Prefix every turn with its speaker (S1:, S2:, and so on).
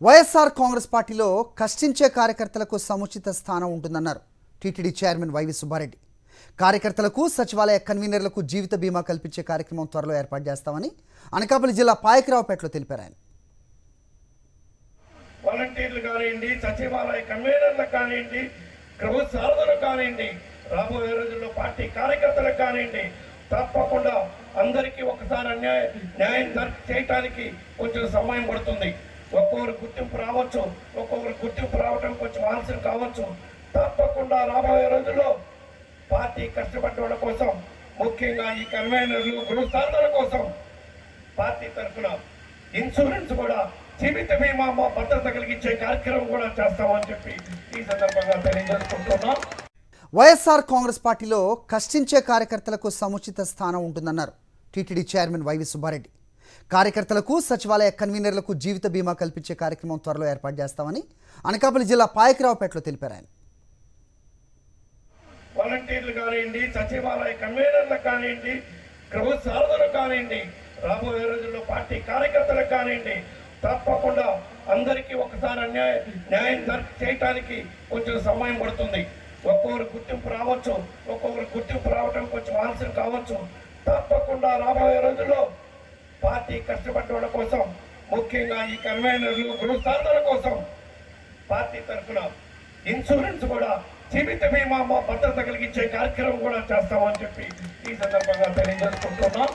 S1: వైఎస్ఆర్ కాంగ్రెస్ పార్టీలో కష్టించే కార్యకర్తలకు సముచిత స్థానం ఉంటుందన్నారు టీటీడీ చైర్మన్ వైవి సుబ్బారెడ్డి. కార్యకర్తలకు సచివాలయ కన్వీనర్లకు జీవిత బీమా కల్పించే కార్యక్రమం త్వరలో ఏర్పాటు చేస్తామని అనకాపల్లి జిల్లా పాయకరావుపేటలో తెలిపారు ఆయన
S2: వాలంటీర్లు కానివ్వండి సచివాలయ కన్వీనర్లకు కానివ్వండి గృహ సాధనలు కానివ్వండి రాబోయే రోజుల్లో పార్టీ కార్యకర్తలకు కానివ్వండి తప్పకుండా అందరికీ ఒకసారి అన్యాయం న్యాయం చేయటానికి కొంచెం సమయం పడుతుంది. ఒక్కొక్కరు గుర్తింపు రావచ్చు ఒక్కొక్కరు గుర్తింపు రావటం కొంచెం ఆలస్యం కావచ్చు. తప్పకుండా రాబోయే రోజుల్లో పార్టీ కష్టపడ్డ కోసం ముఖ్యంగా ఈ కన్వీనర్లు గృహ కోసం పార్టీ తరఫున ఇన్సూరెన్స్ కూడా జీవిత బీమా మా భద్రత కలిగించే కార్యక్రమం కూడా చేస్తామని చెప్పి ఈ సందర్భంగా తెలియజేసుకుంటున్నాం.
S1: వైఎస్ఆర్ కాంగ్రెస్ పార్టీలో కష్టించే కార్యకర్తలకు సముచిత స్థానం ఉంటుందన్నారు టీటీడీ చైర్మన్ వైవి సుబ్బారెడ్డి. కార్యకర్తలకు సచివాలయ కన్వీనర్లకు జీవిత బీమా కల్పించే కార్యక్రమం త్వరలో ఏర్పాటు చేస్తామని అనకాపల్లి జిల్లా పాయకరావుపేటలో తెలిపారు. ఆయన
S2: వాలంటీర్లు కానివ్వండి సచివాలయ కన్వీనర్లకు కానివ్వండి గృహ సారథులకు కానివ్వండి రాబోయే రోజుల్లో పార్టీ కార్యకర్తలకు కానివ్వండి తప్పకుండా అందరికీ ఒకసారి అన్యాయ న్యాయం చేయటానికి కొంచెం సమయం పడుతుంది. ఒక్కొక్కరు గుర్తింపు రావచ్చు ఒక్కొక్కరు గుర్తింపు రావటం కొంచెం ఆలస్యం కావచ్చు. తప్పకుండా రాబోయే రోజుల్లో పార్టీ కష్టపడ్డ కోసం ముఖ్యంగా ఈ కన్వీనర్లు గృహ కోసం పార్టీ తరఫున ఇన్సూరెన్స్ కూడా జీవిత బీమా భద్రత కలిగించే కార్యక్రమం కూడా చేస్తామని చెప్పి ఈ సందర్భంగా తెలియజేసుకుంటున్నాం.